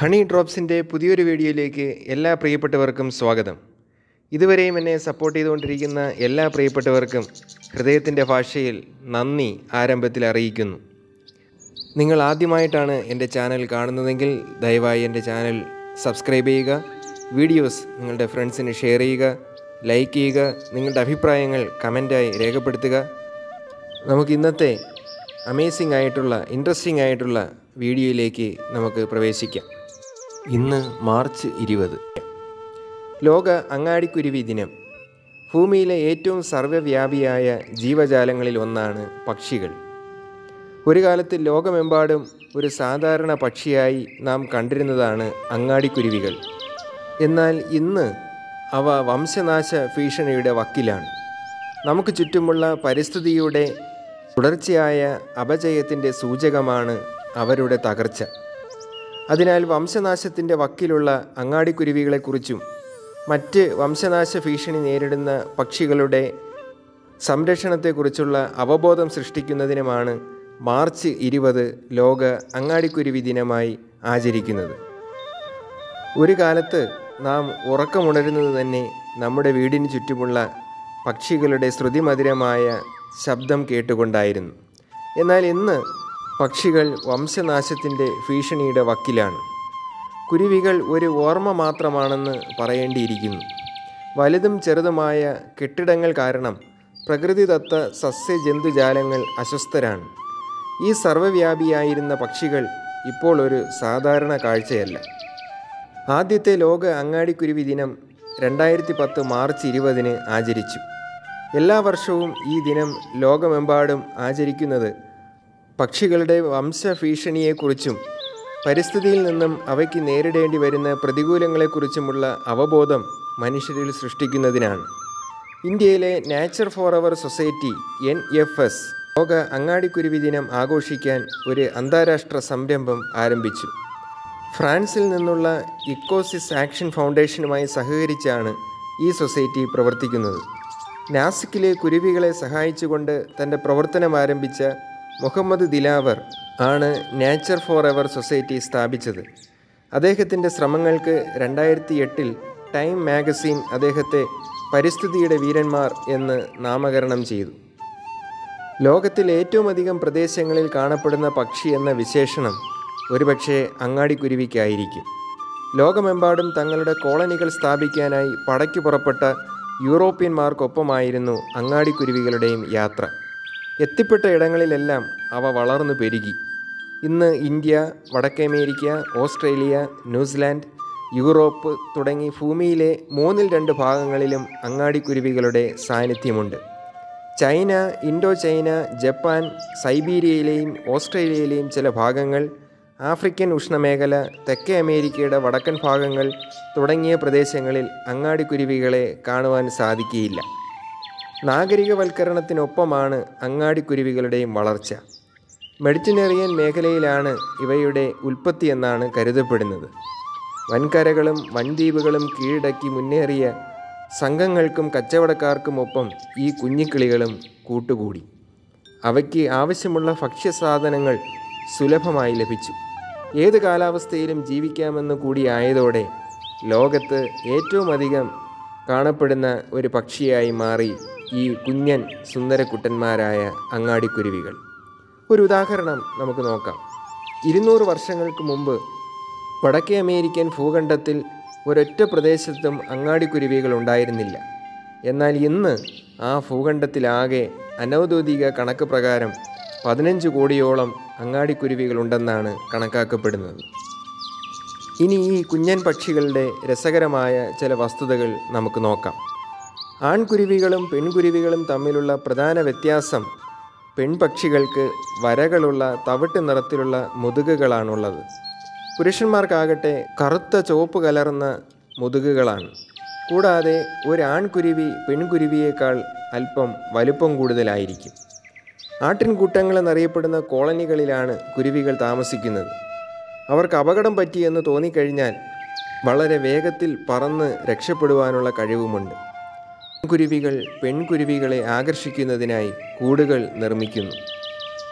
Honey ഡ്രോപ്സിന്റെ പുതിയൊരു വീഡിയോയിലേക്ക് എല്ലാ പ്രിയപ്പെട്ടവർക്കും സ്വാഗതം. ഇതുവരെയും എന്നെ സപ്പോർട്ട് ചെയ്തുകൊണ്ടിരിക്കുന്ന എല്ലാ പ്രിയപ്പെട്ടവർക്കും ഹൃദയത്തിന്റെ ഭാഷയിൽ നന്ദി ആരംഭത്തിൽ അറിയിക്കുന്നു. നിങ്ങൾ ആദ്യമായിട്ടാണ് എന്റെ ചാനൽ കാണുന്നതെങ്കിൽ ദയവായി എന്റെ ചാനൽ സബ്സ്ക്രൈബ് ചെയ്യുക വീഡിയോസ് നിങ്ങളുടെ ഫ്രണ്ട്സിന് ഷെയർ ചെയ്യുക ലൈക്ക് ചെയ്യുക നിങ്ങളുടെ അഭിപ്രായങ്ങൾ കമന്റായി രേഖപ്പെടുത്തുക. നമുക്ക് ഇന്നത്തെ അമേസിംഗ് ആയിട്ടുള്ള ഇൻട്രസ്റ്റിംഗ് ആയിട്ടുള്ള വീഡിയോയിലേക്ക് നമുക്ക് പ്രവേശിക്കാം. ഇന്ന് മാർച്ച് ഇരുപത്. ലോക അങ്ങാടിക്കുരുവി ദിനം. ഭൂമിയിലെ ഏറ്റവും സർവവ്യാപിയായ ജീവജാലങ്ങളിൽ ഒന്നാണ് പക്ഷികൾ. ഒരു കാലത്ത് ലോകമെമ്പാടും ഒരു സാധാരണ പക്ഷിയായി നാം കണ്ടിരുന്നതാണ് അങ്ങാടിക്കുരുവികൾ. എന്നാൽ ഇന്ന് അവ വംശനാശ ഭീഷണിയുടെ വക്കിലാണ്. നമുക്ക് ചുറ്റുമുള്ള പരിസ്ഥിതിയുടെ തുടർച്ചയായ അപജയത്തിന്റെ സൂചകമാണ് അവരുടെ തകർച്ച. അതിനാൽ വംശനാശത്തിന്റെ വക്കിലുള്ള അങ്ങാടിക്കുരുവികളെക്കുറിച്ചും മറ്റ് വംശനാശ ഭീഷണി നേരിടുന്ന പക്ഷികളുടെ സംരക്ഷണത്തെക്കുറിച്ചുള്ള അവബോധം സൃഷ്ടിക്കുന്നതിനുമാണ് മാർച്ച് ഇരുപത് ലോക അങ്ങാടിക്കുരുവി ദിനമായി ആചരിക്കുന്നത്. ഒരു കാലത്ത് നാം ഉറക്കമുണരുന്നത് തന്നെ നമ്മുടെ വീടിന് ചുറ്റുമുള്ള പക്ഷികളുടെ ശ്രുതിമധുരമായ ശബ്ദം കേട്ടുകൊണ്ടായിരുന്നു. എന്നാൽ ഇന്ന് പക്ഷികൾ വംശനാശത്തിന്റെ ഭീഷണിയുടെ വക്കിലാണ്. കുരുവികൾ ഒരു ഓർമ്മ മാത്രമാണെന്ന് പറയേണ്ടിയിരിക്കുന്നു. വലുതും ചെറുതുമായ കെട്ടിടങ്ങൾ കാരണം പ്രകൃതിദത്ത സസ്യജന്തുജാലങ്ങൾ അസ്വസ്ഥരാണ്. ഈ സർവവ്യാപിയായിരുന്ന പക്ഷികൾ ഇപ്പോൾ ഒരു സാധാരണ കാഴ്ചയല്ല. ആദ്യത്തെ ലോക അങ്ങാടിക്കുരുവി ദിനം രണ്ടായിരത്തി പത്ത് മാർച്ച് ഇരുപതിന് ആചരിച്ചു. എല്ലാ വർഷവും ഈ ദിനം ലോകമെമ്പാടും ആചരിക്കുന്നത് പക്ഷികളുടെ വംശഭീഷണിയെക്കുറിച്ചും പരിസ്ഥിതിയിൽ നിന്നും അവയ്ക്ക് നേരിടേണ്ടി വരുന്ന പ്രതികൂലങ്ങളെക്കുറിച്ചുമുള്ള അവബോധം മനുഷ്യരിൽ സൃഷ്ടിക്കുന്നതിനാണ്. ഇന്ത്യയിലെ nature forever society N F S ലോക അങ്ങാടിക്കുരുവി ദിനം ആഘോഷിക്കാൻ ഒരു അന്താരാഷ്ട്ര സംരംഭം ആരംഭിച്ചു. ഫ്രാൻസിൽ നിന്നുള്ള ഇക്കോസിസ് ആക്ഷൻ ഫൗണ്ടേഷനുമായി സഹകരിച്ചാണ് ഈ സൊസൈറ്റി പ്രവർത്തിക്കുന്നത്. നാസിക്കിലെ കുരുവികളെ സഹായിച്ചുകൊണ്ട് തന്റെ പ്രവർത്തനം ആരംഭിച്ച മുഹമ്മദ് ദിലാവർ ആണ് നാച്ചർ ഫോർ എവർ സൊസൈറ്റി സ്ഥാപിച്ചത്. അദ്ദേഹത്തിന്റെ ശ്രമങ്ങൾക്ക് രണ്ടായിരത്തി എട്ടിൽ ടൈം മാഗസിൻ അദ്ദേഹത്തെ പരിസ്ഥിതിയുടെ വീരന്മാർ എന്ന് നാമകരണം ചെയ്തു. ലോകത്തിൽ ഏറ്റവും അധികം പ്രദേശങ്ങളിൽ കാണപ്പെടുന്ന പക്ഷി എന്ന വിശേഷണം ഒരുപക്ഷെ അങ്ങാടിക്കുരുവിക്കായിരിക്കും. ലോകമെമ്പാടും തങ്ങളുടെ കോളനികൾ സ്ഥാപിക്കാനായി പടയ്ക്ക് പുറപ്പെട്ട യൂറോപ്യന്മാർക്കൊപ്പമായിരുന്നു അങ്ങാടിക്കുരുവികളുടെയും യാത്ര. എത്തിപ്പെട്ട ഇടങ്ങളിലെല്ലാം അവ വളർന്നു പെരുകി. ഇന്ന് ഇന്ത്യ വടക്കേ അമേരിക്ക ഓസ്ട്രേലിയ ന്യൂസിലാൻഡ് യൂറോപ്പ് തുടങ്ങി ഭൂമിയിലെ മൂന്നിൽ രണ്ട് ഭാഗങ്ങളിലും അങ്ങാടിക്കുരുവികളുടെ സാന്നിധ്യമുണ്ട്. ചൈന ഇൻഡോ ചൈന ജപ്പാൻ സൈബീരിയയിലെയും ഓസ്ട്രേലിയയിലെയും ചില ഭാഗങ്ങൾ ആഫ്രിക്കൻ ഉഷ്ണമേഖല തെക്കേ അമേരിക്കയുടെ വടക്കൻ ഭാഗങ്ങൾ തുടങ്ങിയ പ്രദേശങ്ങളിൽ അങ്ങാടിക്കുരുവികളെ കാണുവാൻ സാധിക്കുകയില്ല. നാഗരികവൽക്കരണത്തിനൊപ്പമാണ് അങ്ങാടിക്കുരുവികളുടെയും വളർച്ച. മെഡിറ്ററേനിയൻ മേഖലയിലാണ് ഇവയുടെ ഉൽപ്പത്തി എന്നാണ് കരുതപ്പെടുന്നത്. വൻകരകളും വൻദ്വീപുകളും കീഴടക്കി മുന്നേറിയ സംഘങ്ങൾക്കും കച്ചവടക്കാർക്കുമൊപ്പം ഈ കുഞ്ഞിക്കിളികളും കൂട്ടുകൂടി. അവയ്ക്ക് ആവശ്യമുള്ള ഭക്ഷ്യസാധനങ്ങൾ സുലഭമായി ലഭിച്ചു. ഏത് കാലാവസ്ഥയിലും ജീവിക്കാമെന്ന് കൂടിയായതോടെ ലോകത്ത് ഏറ്റവും അധികം കാണപ്പെടുന്ന ഒരു പക്ഷിയായി മാറി ഈ കുഞ്ഞൻ സുന്ദരക്കുട്ടന്മാരായ അങ്ങാടിക്കുരുവികൾ. ഒരു ഉദാഹരണം നമുക്ക് നോക്കാം. ഇരുന്നൂറ് വർഷങ്ങൾക്ക് മുമ്പ് വടക്കേ അമേരിക്കൻ ഭൂഖണ്ഡത്തിൽ ഒരൊറ്റ പ്രദേശത്തും അങ്ങാടിക്കുരുവികൾ ഉണ്ടായിരുന്നില്ല. എന്നാൽ ഇന്ന് ആ ഭൂഖണ്ഡത്തിലാകെ അനൗദ്യോഗിക കണക്ക് പ്രകാരം പതിനഞ്ച് കോടിയോളം അങ്ങാടിക്കുരുവികളുണ്ടെന്നാണ് കണക്കാക്കപ്പെടുന്നത്. ഇനി ഈ കുഞ്ഞൻ പക്ഷികളുടെ രസകരമായ ചില വസ്തുതകൾ നമുക്ക് നോക്കാം. ആൺകുരുവികളും പെൺകുരുവികളും തമ്മിലുള്ള പ്രധാന വ്യത്യാസം പെൺപക്ഷികൾക്ക് വരകളുള്ള തവിട്ട് നിറത്തിലുള്ള മുതുകുകളാണുള്ളത്. പുരുഷന്മാർക്കാകട്ടെ കറുത്ത ചുവപ്പ് കലർന്ന മുതുകുകളാണ്. കൂടാതെ ഒരു ആൺകുരുവി പെൺകുരുവിയേക്കാൾ അല്പം വലുപ്പം കൂടുതലായിരിക്കും. ആട്ടിൻകൂട്ടങ്ങൾ എന്നറിയപ്പെടുന്ന കോളനികളിലാണ് കുരുവികൾ താമസിക്കുന്നത്. അവർക്ക് അപകടം പറ്റിയെന്ന് തോന്നിക്കഴിഞ്ഞാൽ വളരെ വേഗത്തിൽ പറന്ന് രക്ഷപ്പെടുവാനുള്ള കഴിവുമുണ്ട്. കുരുവികൾ പെൺകുരുവികളെ ആകർഷിക്കുന്നതിനായി കൂടുകൾ നിർമ്മിക്കുന്നു.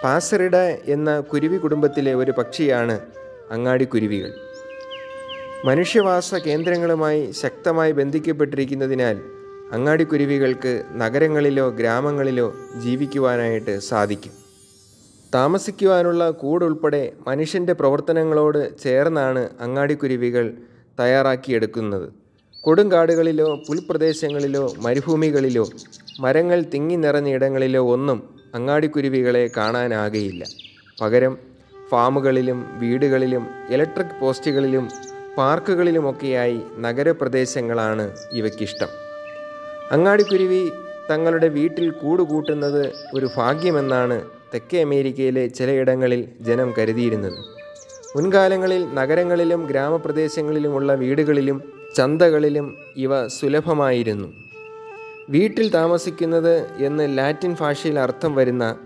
പാസറിഡ എന്ന കുരുവി കുടുംബത്തിലെ ഒരു പക്ഷിയാണ് അങ്ങാടിക്കുരുവികൾ. മനുഷ്യവാസ കേന്ദ്രങ്ങളുമായി ശക്തമായി ബന്ധിക്കപ്പെട്ടിരിക്കുന്നതിനാൽ അങ്ങാടിക്കുരുവികൾക്ക് നഗരങ്ങളിലോ ഗ്രാമങ്ങളിലോ ജീവിക്കുവാനായിട്ട് സാധിക്കും. താമസിക്കുവാനുള്ള കൂടുൾപ്പെടെ മനുഷ്യന്റെ പ്രവർത്തനങ്ങളോട് ചേർന്നാണ് അങ്ങാടിക്കുരുവികൾ തയ്യാറാക്കിയെടുക്കുന്നത്. കൊടുങ്കാടുകളിലോ പുൽപ്രദേശങ്ങളിലോ മരുഭൂമികളിലോ മരങ്ങൾ തിങ്ങി നിറഞ്ഞ ഇടങ്ങളിലോ ഒന്നും അങ്ങാടിക്കുരുവികളെ കാണാനാകയില്ല. പകരം ഫാമുകളിലും വീടുകളിലും ഇലക്ട്രിക് പോസ്റ്റുകളിലും പാർക്കുകളിലുമൊക്കെയായി നഗരപ്രദേശങ്ങളാണ് ഇവയ്ക്കിഷ്ടം. അങ്ങാടിക്കുരുവി തങ്ങളുടെ വീട്ടിൽ കൂടുകൂട്ടുന്നത് ഒരു ഭാഗ്യമെന്നാണ് തെക്കേ അമേരിക്കയിലെ ചിലയിടങ്ങളിൽ ജനം കരുതിയിരുന്നത്. മുൻകാലങ്ങളിൽ നഗരങ്ങളിലും ഗ്രാമപ്രദേശങ്ങളിലുമുള്ള വീടുകളിലും ചന്തകളിലും ഇവ സുലഭമായിരുന്നു. വീട്ടിൽ താമസിക്കുന്നത് എന്ന് ലാറ്റിൻ ഭാഷയിൽ അർത്ഥം വരുന്ന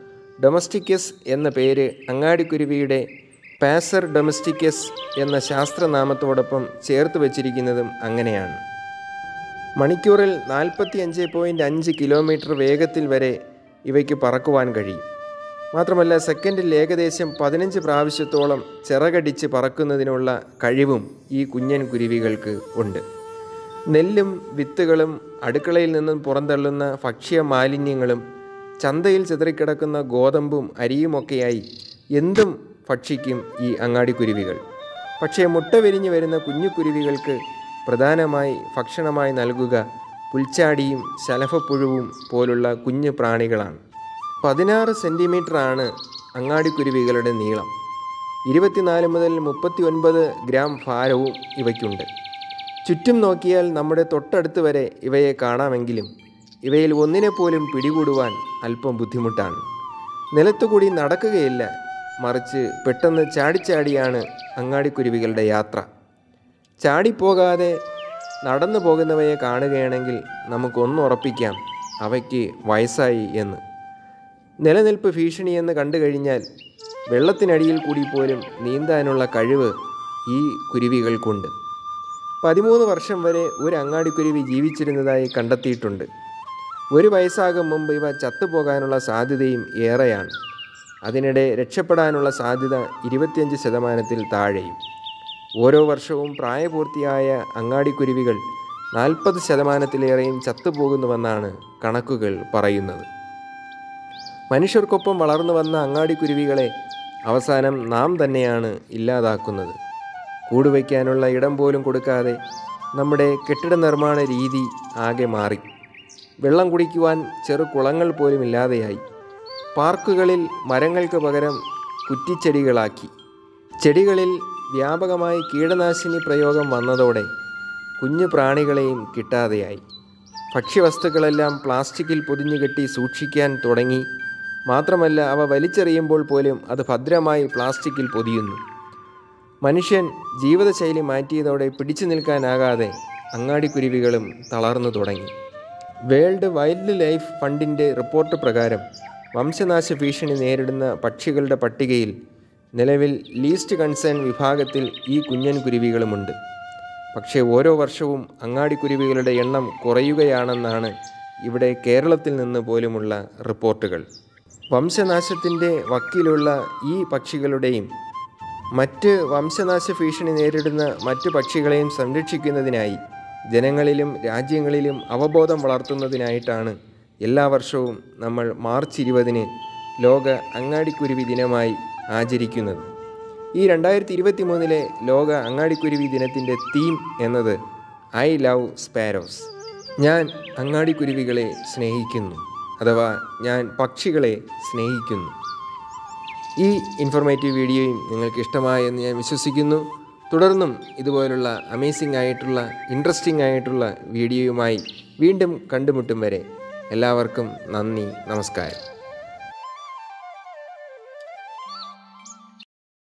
ഡൊമസ്റ്റിക്കസ് എന്ന പേര് അങ്ങാടിക്കുരുവിയുടെ പാസർ ഡൊമസ്റ്റിക്കസ് എന്ന ശാസ്ത്രനാമത്തോടൊപ്പം ചേർത്ത് വച്ചിരിക്കുന്നതും അങ്ങനെയാണ്. മണിക്കൂറിൽ നാൽപ്പത്തി അഞ്ച് പോയിന്റ് അഞ്ച് കിലോമീറ്റർ വേഗത്തിൽ വരെ ഇവയ്ക്ക് പറക്കുവാൻ കഴിയും. മാത്രമല്ല സെക്കൻഡിൽ ഏകദേശം പതിനഞ്ച് പ്രാവശ്യത്തോളം ചിറകടിച്ച് പറക്കുന്നതിനുള്ള കഴിവും ഈ കുഞ്ഞൻ കുരുവികൾക്ക് ഉണ്ട്. നെല്ലും വിത്തുകളും അടുക്കളയിൽ നിന്നും പുറന്തള്ളുന്ന ഭക്ഷ്യ മാലിന്യങ്ങളും ചന്തയിൽ ചിതറിക്കിടക്കുന്ന ഗോതമ്പും അരിയുമൊക്കെയായി എന്തും ഭക്ഷിക്കും ഈ അങ്ങാടി അങ്ങാടിക്കുരുവികൾ പക്ഷേ മുട്ട വിരിഞ്ഞു വരുന്ന കുഞ്ഞു കുരുവികൾക്ക് പ്രധാനമായി ഭക്ഷണമായി നൽകുക പുൽച്ചാടിയും ശലഭപ്പുഴുവും പോലുള്ള കുഞ്ഞു പ്രാണികളാണ്. പതിനാറ് സെന്റിമീറ്ററാണ് അങ്ങാടിക്കുരുവികളുടെ നീളം. ഇരുപത്തിനാല് മുതൽ മുപ്പത്തി ഒൻപത് ഗ്രാം ഭാരവും ഇവയ്ക്കുണ്ട്. ചുറ്റും നോക്കിയാൽ നമ്മുടെ തൊട്ടടുത്ത് വരെ ഇവയെ കാണാമെങ്കിലും ഇവയിൽ ഒന്നിനെ പോലും പിടികൂടുവാൻ അല്പം ബുദ്ധിമുട്ടാണ്. നിലത്തുകൂടി നടക്കുകയില്ല മറിച്ച് പെട്ടെന്ന് ചാടിച്ചാടിയാണ് അങ്ങാടിക്കുരുവികളുടെ യാത്ര. ചാടിപ്പോകാതെ നടന്നു പോകുന്നവയെ കാണുകയാണെങ്കിൽ നമുക്കൊന്നുറപ്പിക്കാം അവയ്ക്ക് വയസ്സായി എന്ന്. നിലനിൽപ്പ് ഭീഷണിയെന്ന് കണ്ടു കഴിഞ്ഞാൽ വെള്ളത്തിനടിയിൽ കൂടി പോലും നീന്താനുള്ള കഴിവ് ഈ കുരുവികൾക്കുണ്ട്. പതിമൂന്ന് വർഷം വരെ ഒരു അങ്ങാടി കുരുവി ജീവിച്ചിരുന്നതായി കണ്ടെത്തിയിട്ടുണ്ട്. ഒരു വയസ്സാകും മുമ്പ് ഇവ ചത്തുപോകാനുള്ള സാധ്യതയും ഏറെയാണ്. അതിനിടെ രക്ഷപ്പെടാനുള്ള സാധ്യത ഇരുപത്തിയഞ്ച് ശതമാനത്തിൽ താഴെയും. ഓരോ വർഷവും പ്രായപൂർത്തിയായ അങ്ങാടിക്കുരുവികൾ നാൽപ്പത് ശതമാനത്തിലേറെയും ചത്തുപോകുന്നുവെന്നാണ് കണക്കുകൾ പറയുന്നത്. മനുഷ്യർക്കൊപ്പം വളർന്നു വന്ന അങ്ങാടിക്കുരുവികളെ അവസാനം നാം തന്നെയാണ് ഇല്ലാതാക്കുന്നത്. കൂടുവയ്ക്കാനുള്ള ഇടം പോലും കൊടുക്കാതെ നമ്മുടെ കെട്ടിട നിർമ്മാണ രീതി ആകെ മാറി. വെള്ളം കുടിക്കുവാൻ ചെറു കുളങ്ങൾ പോലും ഇല്ലാതെയായി. പാർക്കുകളിൽ മരങ്ങൾക്ക് പകരം കുറ്റിച്ചെടികളാക്കി. ചെടികളിൽ വ്യാപകമായി കീടനാശിനി പ്രയോഗം വന്നതോടെ കുഞ്ഞു പ്രാണികളെയും കിട്ടാതെയായി. ഭക്ഷ്യവസ്തുക്കളെല്ലാം പ്ലാസ്റ്റിക്കിൽ പൊതിഞ്ഞുകെട്ടി സൂക്ഷിക്കാൻ തുടങ്ങി. മാത്രമല്ല അവ വലിച്ചെറിയുമ്പോൾ പോലും അത് ഭദ്രമായി പ്ലാസ്റ്റിക്കിൽ പൊതിയുന്നു. മനുഷ്യൻ ജീവിതശൈലി മാറ്റിയതോടെ പിടിച്ചു നിൽക്കാനാകാതെ അങ്ങാടിക്കുരുവികളും തളർന്നു തുടങ്ങി. വേൾഡ് വൈൽഡ് ലൈഫ് ഫണ്ടിന്റെ റിപ്പോർട്ട് പ്രകാരം വംശനാശ ഭീഷണി നേരിടുന്ന പക്ഷികളുടെ പട്ടികയിൽ നിലവിൽ ലീസ്റ്റ് കൺസേൺ വിഭാഗത്തിൽ ഈ കുഞ്ഞൻ കുരുവികളുമുണ്ട്. പക്ഷേ ഓരോ വർഷവും അങ്ങാടിക്കുരുവികളുടെ എണ്ണം കുറയുകയാണെന്നാണ് ഇവിടെ കേരളത്തിൽ നിന്ന് പോലുമുള്ള റിപ്പോർട്ടുകൾ. വംശനാശത്തിന്റെ വക്കിലുള്ള ഈ പക്ഷികളുടെയും മറ്റ് വംശനാശ ഭീഷണി നേരിടുന്ന മറ്റ് പക്ഷികളെയും സംരക്ഷിക്കുന്നതിനായി ജനങ്ങളിലും രാജ്യങ്ങളിലും അവബോധം വളർത്തുന്നതിനായിട്ടാണ് എല്ലാ വർഷവും നമ്മൾ മാർച്ച് ഇരുപതിന് ലോക അങ്ങാടിക്കുരുവി ദിനമായി ആചരിക്കുന്നത്. ഈ രണ്ടായിരത്തി ഇരുപത്തി മൂന്നിലെ ലോക അങ്ങാടിക്കുരുവി ദിനത്തിന്റെ തീം എന്നത് ഐ ലവ് സ്പാരോസ്. ഞാൻ അങ്ങാടിക്കുരുവികളെ സ്നേഹിക്കുന്നു. അഥവാ ഞാൻ പക്ഷികളെ സ്നേഹിക്കുന്നു. ഈ ഇൻഫോർമേറ്റീവ് വീഡിയോയും നിങ്ങൾക്ക് ഇഷ്ടമായെന്ന് ഞാൻ വിശ്വസിക്കുന്നു. തുടർന്നും ഇതുപോലുള്ള അമേസിംഗ് ആയിട്ടുള്ള ഇൻട്രസ്റ്റിംഗ് ആയിട്ടുള്ള വീഡിയോയുമായി വീണ്ടും കണ്ടുമുട്ടും വരെ. എല്ലാവർക്കും നന്ദി നമസ്കാരം.